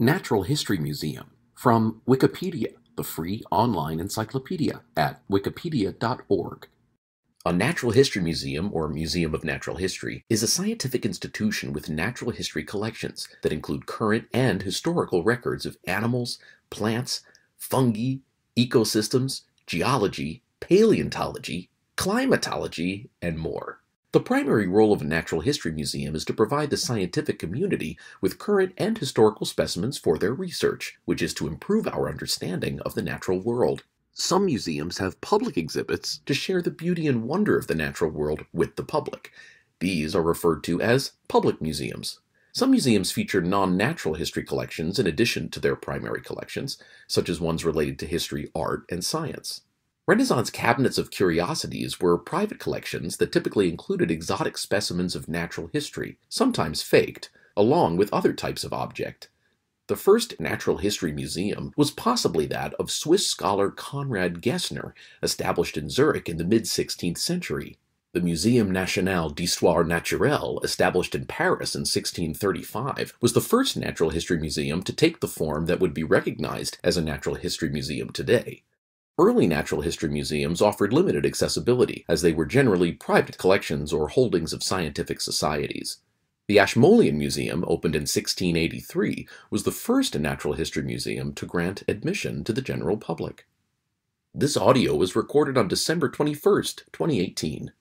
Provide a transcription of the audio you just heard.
Natural History Museum from Wikipedia, the free online encyclopedia at wikipedia.org. A natural history museum, or museum of natural history, is a scientific institution with natural history collections that include current and historical records of animals, plants, fungi, ecosystems, geology, paleontology, climatology, and more. The primary role of a natural history museum is to provide the scientific community with current and historical specimens for their research, which is to improve our understanding of the natural world. Some museums have public exhibits to share the beauty and wonder of the natural world with the public. These are referred to as public museums. Some museums feature non natural history collections in addition to their primary collections, such as ones related to history, art, and science. Renaissance cabinets of curiosities were private collections that typically included exotic specimens of natural history, sometimes faked, along with other types of object. The first natural history museum was possibly that of Swiss scholar Conrad Gessner, established in Zurich in the mid 16th century. The Muséum National d'Histoire Naturelle, established in Paris in 1635, was the first natural history museum to take the form that would be recognized as a natural history museum today. Early natural history museums offered limited accessibility, as they were generally private collections or holdings of scientific societies. The Ashmolean Museum, opened in 1683, was the first natural history museum to grant admission to the general public. This audio was recorded on December 21, 2018.